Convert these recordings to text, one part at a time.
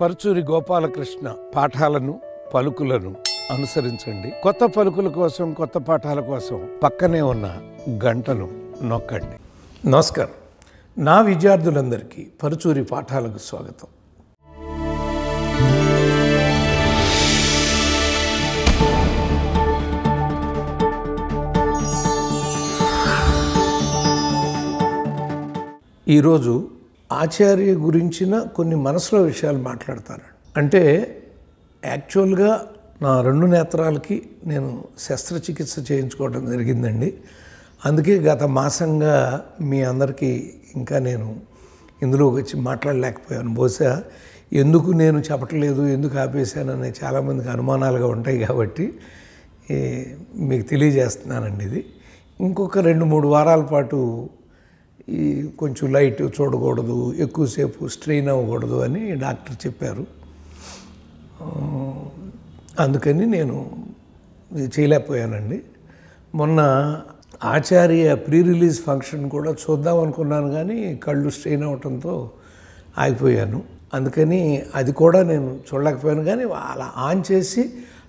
పరుచూరి గోపాలకృష్ణ పాఠాలను పలుకులను అనుసరించండి. కొత్త పలుకుల కోసం కొత్త పాఠాల కోసం పక్కనే ఉన్న గంటను నొక్కండి. నమస్కారం. నా విద్యార్థులందరికీ పరుచూరి పాఠాలకు స్వాగతం. ఈరోజు ఆచార్య గురించిన కొన్ని మనసులో విషయాలు మాట్లాడతాను అంటే యాక్చువల్గా నా రెండు నేత్రాలకి నేను శస్త్రచికిత్స చేయించుకోవడం జరిగిందండి. అందుకే గత మాసంగా మీ అందరికీ ఇంకా నేను ఇందులోకి వచ్చి మాట్లాడలేకపోయాను. బహుశా ఎందుకు నేను చెప్పట్లేదు ఎందుకు ఆపేశాననే చాలామందికి అనుమానాలుగా ఉంటాయి కాబట్టి మీకు తెలియజేస్తున్నానండి ఇది. ఇంకొక రెండు మూడు వారాల పాటు ఈ కొంచెం లైట్ చూడకూడదు ఎక్కువసేపు స్ట్రెయిన్ అవ్వకూడదు అని డాక్టర్ చెప్పారు. అందుకని నేను చేయలేకపోయానండి. మొన్న ఆచార్య ప్రీ రిలీజ్ ఫంక్షన్ కూడా చూద్దాం అనుకున్నాను కానీ కళ్ళు స్ట్రెయిన్ అవటంతో ఆగిపోయాను. అందుకని అది కూడా నేను చూడలేకపోయాను కానీ అలా ఆన్ చేసి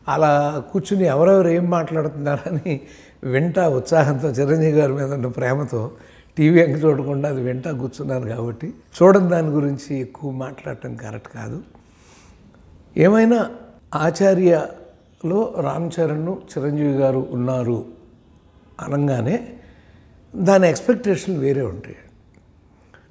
అలా కూర్చుని ఎవరెవరు ఏం మాట్లాడుతున్నారని వింటా ఉత్సాహంతో చిరంజీవి గారి మీద ఉన్న ప్రేమతో టీవీ అంక చూడకుండా అది వింటా కూర్చున్నాను కాబట్టి చూడని దాని గురించి ఎక్కువ మాట్లాడటం కరెక్ట్ కాదు. ఏమైనా ఆచార్యలో రామ్ చరణ్ చిరంజీవి గారు ఉన్నారు అనగానే దాని ఎక్స్పెక్టేషన్లు వేరే ఉంటాయి.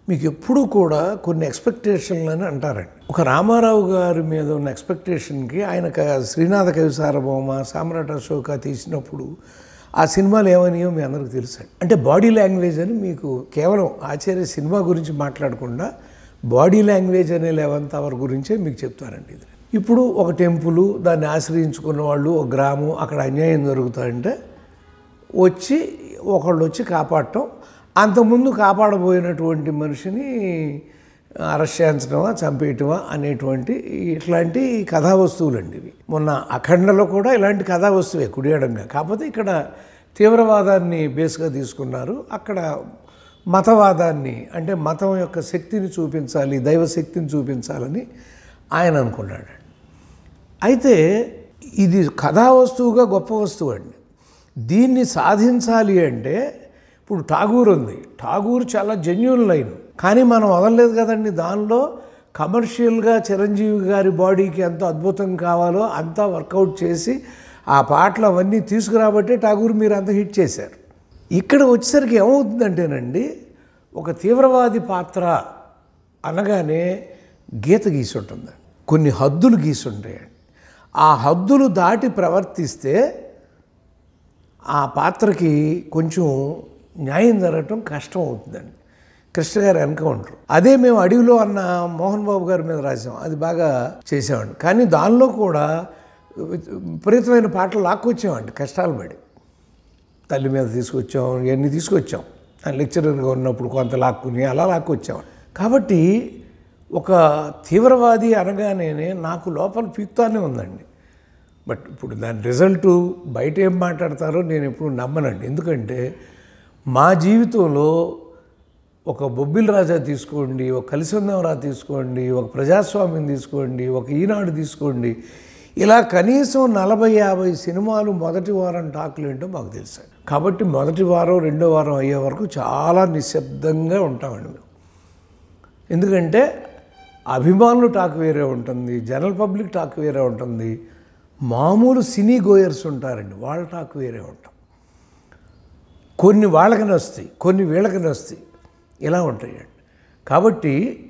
మీకు ఎప్పుడూ కూడా కొన్ని ఎక్స్పెక్టేషన్లు అని అంటారండి. ఒక రామారావు గారి మీద ఉన్న ఎక్స్పెక్టేషన్కి ఆయన శ్రీనాథ కవి సార్వభౌమ సామ్రాట్ అశోక తీసినప్పుడు ఆ సినిమాలు ఏమనియో మీ అందరికీ తెలుసండి. అంటే బాడీ లాంగ్వేజ్ అని మీకు కేవలం ఆచార్య సినిమా గురించి మాట్లాడకుండా బాడీ లాంగ్వేజ్ అనే లెవెంత్ అవర్ గురించే మీకు చెప్తారండి ఇది. ఇప్పుడు ఒక టెంపుల్ దాన్ని ఆశ్రయించుకున్న వాళ్ళు ఒక గ్రామం అక్కడ అన్యాయం జరుగుతాయంటే వచ్చి ఒకళ్ళు వచ్చి కాపాడటం అంతకుముందు కాపాడబోయినటువంటి మనిషిని అరెస్ట్ చేయించడమా చంపేయటమా అనేటువంటి ఇట్లాంటి కథా వస్తువులండి ఇవి. మొన్న అఖండలో కూడా ఇలాంటి కథా వస్తువే కుడియడంగా. కాకపోతే ఇక్కడ తీవ్రవాదాన్ని బేస్గా తీసుకున్నారు. అక్కడ మతవాదాన్ని అంటే మతం యొక్క శక్తిని చూపించాలి దైవ శక్తిని చూపించాలని ఆయన అనుకున్నాడు. అయితే ఇది కథా వస్తువుగా గొప్ప వస్తువు అండి. దీన్ని సాధించాలి అంటే ఇప్పుడు ఠాగూర్ ఉంది. ఠాగూర్ చాలా జెన్యున్ లైన్. కానీ మనం వదలలేదు కదండి. దానిలో కమర్షియల్గా చిరంజీవి గారి బాడీకి ఎంత అద్భుతం కావాలో అంతా వర్కౌట్ చేసి ఆ పాటలు అవన్నీ తీసుకురాబట్టే ఠాగూర్ మీరు అంత హిట్ చేశారు. ఇక్కడ వచ్చేసరికి ఏమవుతుందంటేనండి ఒక తీవ్రవాది పాత్ర అనగానే గీత గీసుంటుంది. కొన్ని హద్దులు గీసి ఉంటాయండి ఆ హద్దులు దాటి ప్రవర్తిస్తే ఆ పాత్రకి కొంచెం న్యాయం జరగటం కష్టం అవుతుందండి కృష్ణ గారు ఎన్కౌంటర్ అదే మేము అడవిలో అన్న మోహన్ బాబు గారి మీద రాసాం అది బాగా చేసామండి కానీ దానిలో కూడా విపరీతమైన పాటలు లాక్కొచ్చామండి కష్టాలు పడి. తల్లి మీద తీసుకొచ్చాం ఇవన్నీ తీసుకొచ్చాం. లెక్చరర్గా ఉన్నప్పుడు కొంత లాక్కుని అలా లాక్కొచ్చాం కాబట్టి ఒక తీవ్రవాది అనగానే నాకు లోపల పీక్తానే ఉందండి. బట్ ఇప్పుడు దాని రిజల్టు బయట ఏం మాట్లాడతారో నేను ఎప్పుడు నమ్మనండి. ఎందుకంటే మా జీవితంలో ఒక బొబ్బిల్ రాజా తీసుకోండి ఒక కలిసొందవరా తీసుకోండి ఒక ప్రజాస్వామ్యం తీసుకోండి ఒక ఈనాడు తీసుకోండి. ఇలా కనీసం నలభై యాభై సినిమాలు మొదటి వారం టాకులు ఏంటో మాకు తెలుసు. కాబట్టి మొదటి వారం రెండో వారం అయ్యే వరకు చాలా నిశ్శబ్దంగా ఉంటామండి మేము. ఎందుకంటే అభిమానులు టాక్ వేరే ఉంటుంది జనరల్ పబ్లిక్ టాక్ వేరే ఉంటుంది. మామూలు సినీ గోయర్స్ ఉంటారండి వాళ్ళ టాక్ వేరే ఉంటాం. కొన్ని వాళ్ళకనే వస్తాయి కొన్ని వీళ్ళకనే వస్తాయి. ఇలా ఉంటాయండి. కాబట్టి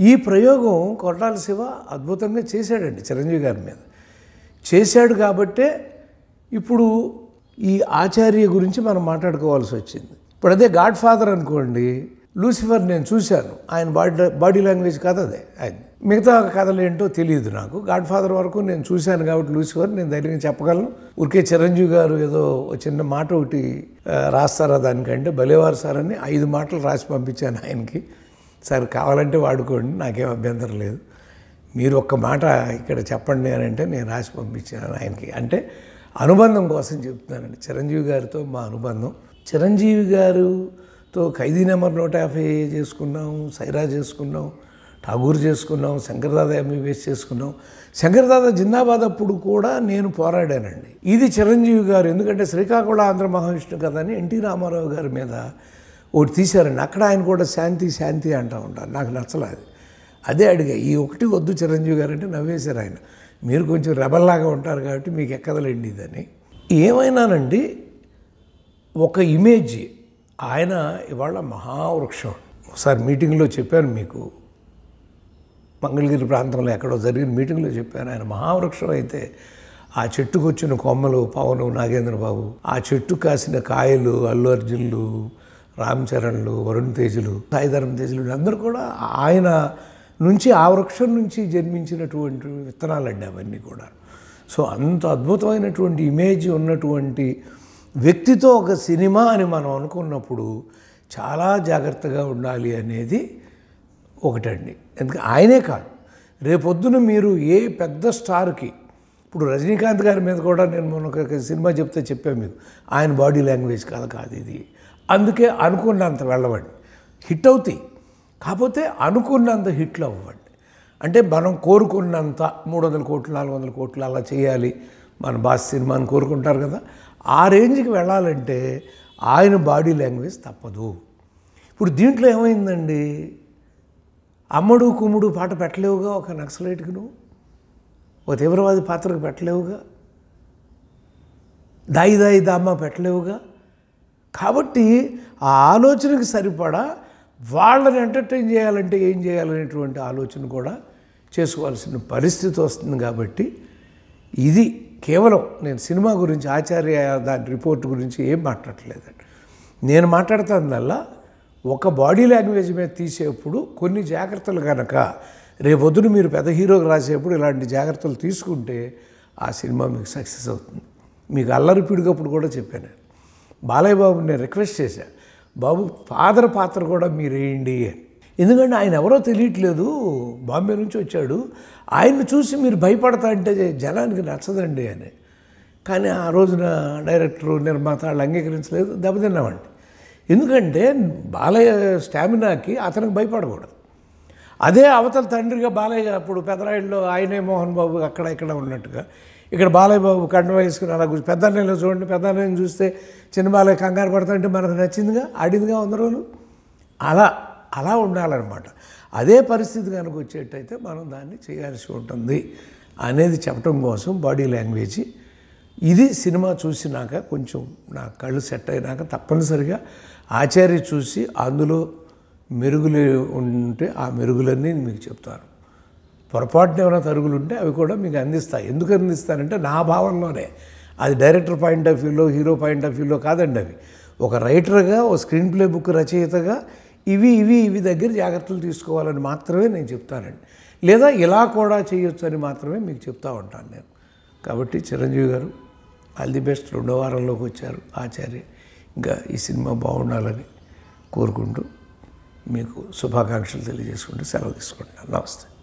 ఈ ప్రయోగం కొట్టాల శివ అద్భుతంగా చేశాడండి చిరంజీవి గారి మీద. చేశాడు కాబట్టే ఇప్పుడు ఈ ఆచార్య గురించి మనం మాట్లాడుకోవాల్సి వచ్చింది. ఇప్పుడు అదే గాడ్ ఫాదర్ అనుకోండి లూసిఫర్ నేను చూశాను. ఆయన బాడీ బాడీ లాంగ్వేజ్ కథ అదే. ఆయన మిగతా కథలు ఏంటో తెలియదు నాకు. గాడ్ ఫాదర్ వరకు నేను చూశాను కాబట్టి లూసిఫర్ నేను ధైర్యంగా చెప్పగలను. ఊరికే చిరంజీవి గారు ఏదో ఒక చిన్న మాట ఒకటి రాస్తారా దానికంటే భలేవారు సార్ అని ఐదు మాటలు రాసి పంపించాను ఆయనకి. సార్ కావాలంటే వాడుకోండి నాకేం అభ్యంతరం లేదు. మీరు ఒక్క మాట ఇక్కడ చెప్పండి అని అంటే నేను రాసి పంపించాను ఆయనకి. అంటే అనుబంధం కోసం చెప్తున్నానండి. చిరంజీవి గారితో మా అనుబంధం. చిరంజీవి గారు సో ఖైదీ నెంబర్ నూట యాభై చేసుకున్నాం సైరా చేసుకున్నాం ఠాగూర్ చేసుకున్నాం శంకర్దాద ఎంబీబీఎస్ చేసుకున్నాం. శంకర్దాద జిందాబాద్ అప్పుడు కూడా నేను పోరాడానండి. ఇది చిరంజీవి గారు ఎందుకంటే శ్రీకాకుళం ఆంధ్ర మహావిష్ణు కథ అని ఎన్టీ రామారావు గారి మీద ఒకటి తీశారండి. అక్కడ ఆయన కూడా శాంతి శాంతి అంటూ ఉంటారు. నాకు నచ్చలేదు అదే అడిగా ఈ ఒకటి వద్దు చిరంజీవి గారు అంటే నవ్వేశారు ఆయన. మీరు కొంచెం రెబల్లాగా ఉంటారు కాబట్టి మీకు ఎక్కదలేండి ఇదని. ఏమైనానండి ఒక ఇమేజ్ ఆయన ఇవాళ మహావృక్షం. ఒకసారి మీటింగ్లో చెప్పాను మీకు. మంగళగిరి ప్రాంతంలో ఎక్కడో జరిగిన మీటింగ్లో చెప్పాను. ఆయన మహావృక్షం అయితే ఆ చెట్టుకు వచ్చిన కొమ్మలు పవను నాగేంద్ర బాబు ఆ చెట్టు కాసిన కాయలు అల్లు అర్జున్లు రామ్ చరణ్లు వరుణ్ తేజులు సాయిధరం తేజులు అందరూ కూడా ఆయన నుంచి ఆ వృక్షం నుంచి జన్మించినటువంటి విత్తనాలండి అవన్నీ కూడా సో అంత అద్భుతమైనటువంటి ఇమేజ్ ఉన్నటువంటి వ్యక్తితో ఒక సినిమా అని మనం అనుకున్నప్పుడు చాలా జాగ్రత్తగా ఉండాలి అనేది ఒకటండి. ఎందుకంటే ఆయనే కాదు. రేపొద్దున మీరు ఏ పెద్ద స్టార్కి ఇప్పుడు రజనీకాంత్ గారి మీద కూడా నేను మొన్న ఒక సినిమా చెప్తే చెప్పాను మీకు ఆయన బాడీ లాంగ్వేజ్ కాదు కాదు ఇది. అందుకే అనుకున్నంత వెళ్ళవండి. హిట్ అవుతాయి. కాకపోతే అనుకున్నంత హిట్లు అవ్వండి. అంటే మనం కోరుకున్నంత మూడు వందల కోట్లు నాలుగు వందల కోట్లు అలా చేయాలి. మన బాస్ సినిమాని కోరుకుంటారు కదా. ఆ రేంజ్కి వెళ్ళాలంటే ఆయన బాడీ లాంగ్వేజ్ తప్పదు. ఇప్పుడు దీంట్లో ఏమైందండి? అమ్మడు కుమ్ముడు పాట పెట్టలేవుగా ఒక నక్సలైట్కి నువ్వు ఒక తీవ్రవాది పాత్రకు పెట్టలేవుగా? దాయి దాయి దామ్మ పెట్టలేవుగా? కాబట్టి ఆ ఆలోచనకి సరిపడా వాళ్ళని ఎంటర్టైన్ చేయాలంటే ఏం చేయాలనేటువంటి ఆలోచన కూడా చేసుకోవాల్సిన పరిస్థితి వస్తుంది కాబట్టి ఇది కేవలం నేను సినిమా గురించి ఆచార్య దాని రిపోర్ట్ గురించి ఏం మాట్లాడలేదండి నేను మాట్లాడుతుందల్లా ఒక బాడీ లాంగ్వేజ్ మీద తీసేప్పుడు కొన్ని జాగ్రత్తలు కనుక రేపొద్దున మీరు పెద్ద హీరోకి రాసేప్పుడు ఇలాంటి జాగ్రత్తలు తీసుకుంటే ఆ సినిమా మీకు సక్సెస్ అవుతుంది. మీకు అల్లరి పిడిగప్పుడు కూడా చెప్పాను. బాలయ్య బాబు నేను రిక్వెస్ట్ చేశాను బాబు ఫాదర్ పాత్ర కూడా మీరు వేయండి అని. ఎందుకంటే ఆయన ఎవరో తెలియట్లేదు. బాంబే నుంచి వచ్చాడు. ఆయన్ని చూసి మీరు భయపడతా అంటే జనానికి నచ్చదండి అని. కానీ ఆ రోజున డైరెక్టరు నిర్మాత వాళ్ళు అంగీకరించలేదు దెబ్బతిన్నామండి. ఎందుకంటే బాలయ్య స్టామినాకి అతనికి భయపడకూడదు. అదే అవతల తండ్రిగా బాలయ్య అప్పుడు పెదరాయిల్లో ఆయనే మోహన్ బాబు అక్కడ ఇక్కడ ఉన్నట్టుగా. ఇక్కడ బాలయ్య బాబు కండ వేసుకుని అలా కూర్చు పెద్దన్నలో చూడండి పెద్దన్నని చూస్తే చిన్న బాలయ్య కంగారు పడుతుంటే మనకు నచ్చిందిగా ఆడిందిగా వంద రోజులు? అలా అలా ఉండాలన్నమాట. అదే పరిస్థితి కనుక వచ్చేటైతే మనం దాన్ని చేయాల్సి ఉంటుంది అనేది చెప్పడం కోసం బాడీ లాంగ్వేజ్. ఇది సినిమా చూసినాక కొంచెం నా కళ్ళు సెట్ అయినాక తప్పనిసరిగా ఆచార్య చూసి అందులో మెరుగులు ఉంటే ఆ మెరుగులన్నీ మీకు చెప్తాను. పొరపాటున ఏమైనా తరుగులు ఉంటే అవి కూడా మీకు అందిస్తాయి ఎందుకు అందిస్తానంటే నా భావనలోనే. అది డైరెక్టర్ పాయింట్ ఆఫ్ వ్యూలో హీరో పాయింట్ ఆఫ్ వ్యూలో కాదండి అవి. ఒక రైటర్గా ఒక స్క్రీన్ ప్లే బుక్ రచయితగా ఇవి ఇవి ఇవి దగ్గర జాగ్రత్తలు తీసుకోవాలని మాత్రమే నేను చెప్తానండి. లేదా ఇలా కూడా చేయొచ్చు అని మాత్రమే మీకు చెప్తా ఉంటాను నేను. కాబట్టి చిరంజీవి గారు ఆల్ ది బెస్ట్. రెండో వారంలోకి వచ్చారు ఆచార్య. ఇంకా ఈ సినిమా బాగుండాలని కోరుకుంటూ మీకు శుభాకాంక్షలు తెలియజేసుకుంటూ సెలవు తీసుకుంటున్నాను. నమస్తే.